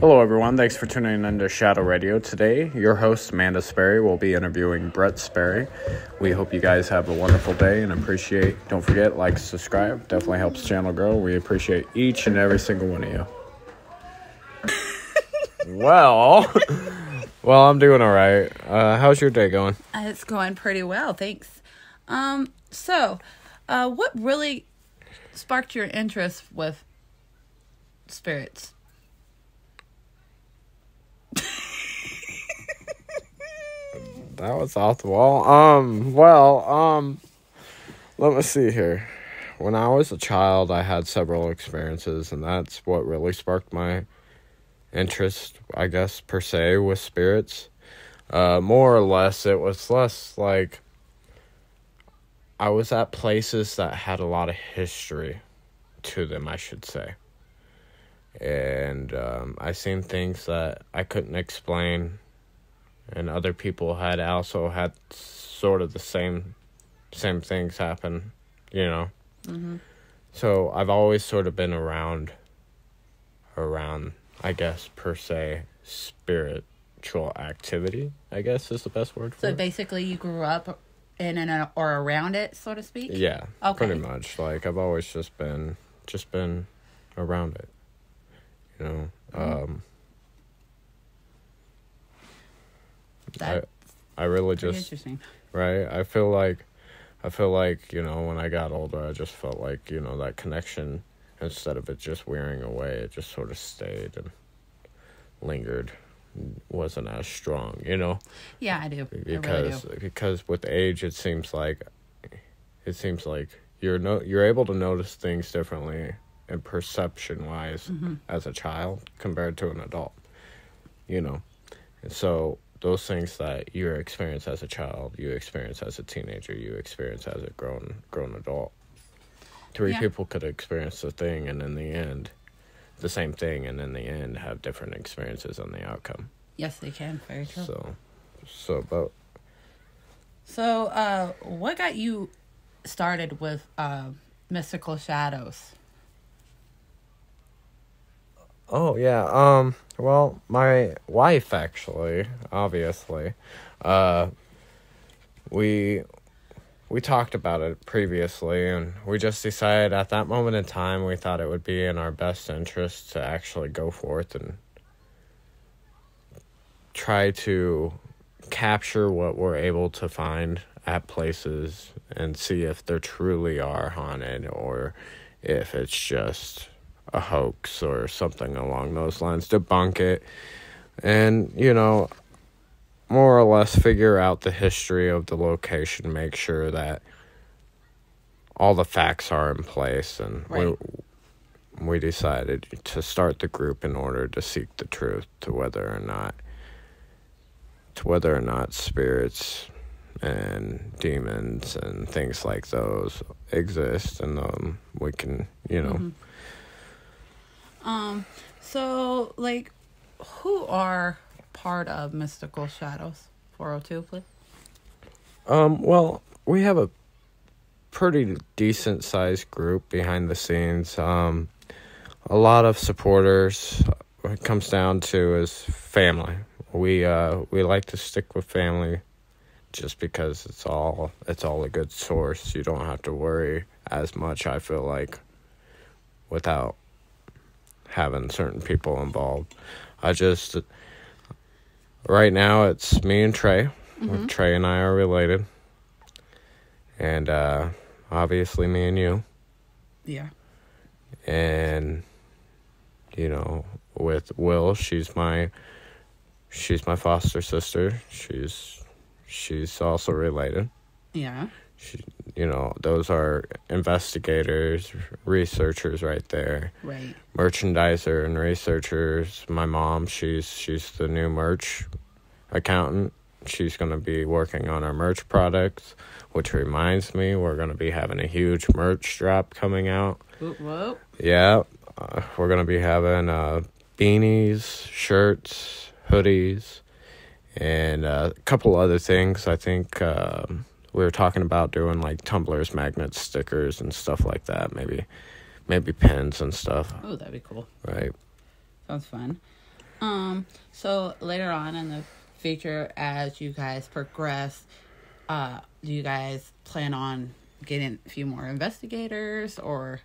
Hello, everyone. Thanks for tuning in to Shadow Radio. Today, your host, Amanda Sperry, will be interviewing Brett Sperry. We hope you guys have a wonderful day and appreciate, don't forget, like, subscribe. Definitely helps the channel grow. We appreciate each and every single one of you. well, well, I'm doing all right. Uh, how's your day going? Uh, It's going pretty well, thanks. Um, so, uh, what really sparked your interest with spirits? That was off the wall. Um, well, um, let me see here. When I was a child, I had several experiences, and that's what really sparked my interest, I guess, per se, with spirits. Uh, more or less, it was less like I was at places that had a lot of history to them, I should say. And um, I seen things that I couldn't explain and other people had also had sort of the same same things happen you know? So i've always sort of been around around i guess per se spiritual activity i guess is the best word for So it. basically, you grew up in and or around it, so to speak. yeah Okay. pretty much. Like i've always just been just been around it you know? Um That's i really just interesting. right? I feel like I feel like, you know, when I got older, I just felt like, you know, that connection instead of it just wearing away, it just sort of stayed and lingered. Wasn't as strong, you know, Yeah, I do. I really because do. because with age it seems like it seems like you're no you're able to notice things differently and perception wise Mm-hmm. as a child compared to an adult. You know. And so those things that you experience as a child, you experience as a teenager, you experience as a grown grown adult. Three Yeah. people could experience the thing and in the end the same thing and in the end have different experiences on the outcome. Yes, they can. Very true. So, So about. so uh, what got you started with uh, mystical shadows? Oh yeah. Um well, my wife actually, obviously. Uh we we talked about it previously and we just decided at that moment in time we thought it would be in our best interest to actually go forth and try to capture what we're able to find at places and see if they truly are haunted or if it's just a hoax or something along those lines debunk it and you know more or less figure out the history of the location make sure that all the facts are in place and Right. we we decided to start the group in order to seek the truth to whether or not to whether or not spirits and demons and things like those exist and um we can you know Um, so like, who are part of mystical shadows? Four hundred two, please. Um, well, we have a pretty decent sized group behind the scenes. Um, a lot of supporters. What it comes down to is family. We uh we like to stick with family, just because it's all it's all a good source. You don't have to worry as much. I feel like, without having certain people involved. I just right now it's me and Trey. Trey and I are related. And uh obviously me and you. Yeah. And you know, with Will, she's my she's my foster sister. She's she's also related. Yeah. She, you know, those are investigators, researchers right there. Right. merchandiser and researchers. My mom, she's she's the new merch accountant. She's going to be working on our merch products, which reminds me, we're going to be having a huge merch drop coming out. Whoop, whoop. Yeah, uh, we're going to be having uh, beanies, shirts, hoodies, and uh, a couple other things. I think um we were talking about doing like tumblers, magnets, stickers, and stuff like that. Maybe, maybe pins and stuff. Oh, that'd be cool. Right. Sounds fun. Um, so later on in the future, as you guys progress, uh, do you guys plan on getting a few more investigators, or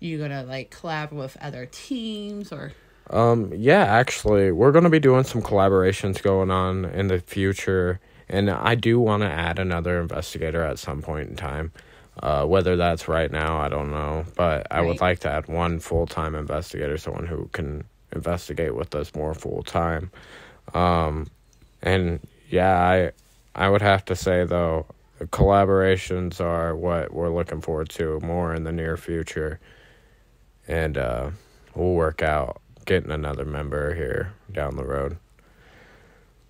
you gonna like collab with other teams, or Um, yeah, actually, we're going to be doing some collaborations going on in the future, and I do want to add another investigator at some point in time. Uh, whether that's right now, I don't know, but I would like to add one full time investigator, someone who can investigate with us more full time. Um, and yeah, I I would have to say though, collaborations are what we're looking forward to more in the near future, and uh, we'll work out getting another member here down the road.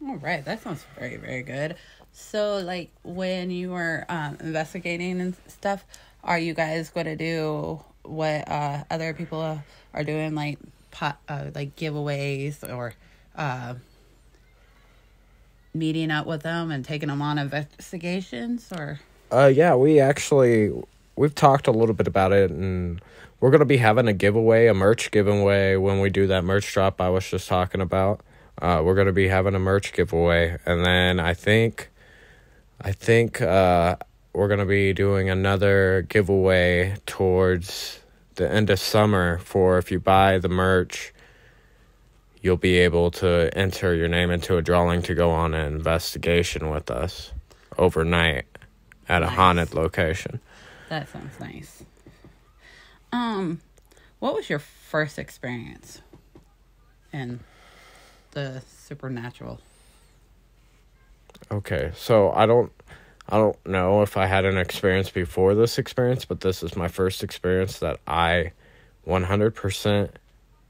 All right, that sounds very very good. So, like when you were um, investigating and stuff, are you guys going to do what uh, other people are doing, like pot, uh, like giveaways or uh, meeting up with them and taking them on investigations, or Uh, yeah, we actually we've talked a little bit about it, and we're gonna be having a giveaway, a merch giveaway when we do that merch drop I was just talking about. Uh, we're gonna be having a merch giveaway, and then I think, I think uh, we're gonna be doing another giveaway towards the end of summer for if you buy the merch. You'll be able to enter your name into a drawing to go on an investigation with us overnight at a haunted location. that sounds nice. Um, what was your first experience in the supernatural? Okay, so I don't I don't know if I had an experience before this experience, but this is my first experience that I 100%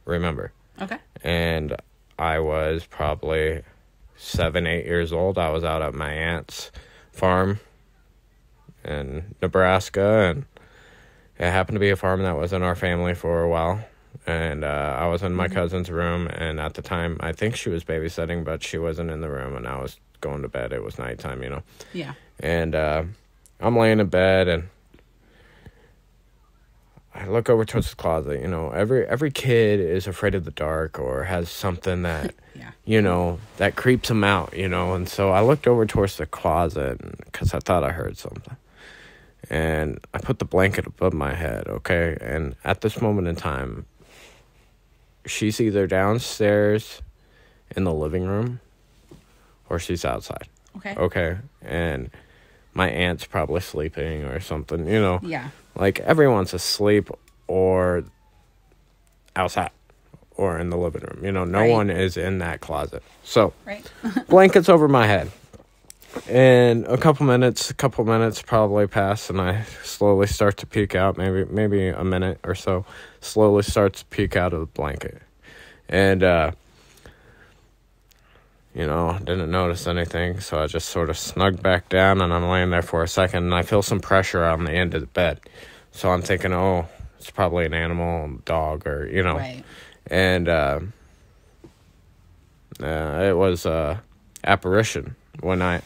remember. Okay. And I was probably 7 8 years old. I was out at my aunt's farm in Nebraska and it happened to be a farm that was in our family for a while. And uh, I was in my cousin's room, and at the time, I think she was babysitting, but she wasn't in the room, and I was going to bed. It was nighttime, you know. Yeah. And uh, I'm laying in bed, and I look over towards the closet. You know, every every kid is afraid of the dark or has something that Yeah. you know that creeps them out. You know, and so I looked over towards the closet because I thought I heard something. And I put the blanket above my head, okay? And at this moment in time, she's either downstairs in the living room or she's outside. Okay. Okay. And my aunt's probably sleeping or something, you know. Yeah. Like everyone's asleep or outside or in the living room. You know, no Right. one is in that closet. So, Right. blankets over my head. And a couple minutes, a couple minutes probably pass, and I slowly start to peek out. Maybe, maybe a minute or so. Slowly start to peek out of the blanket, and uh, you know, didn't notice anything. So I just sort of snugged back down, and I'm laying there for a second, and I feel some pressure on the end of the bed. So I'm thinking, oh, it's probably an animal, dog, or you know, Right. and uh, uh, it was uh, apparition when I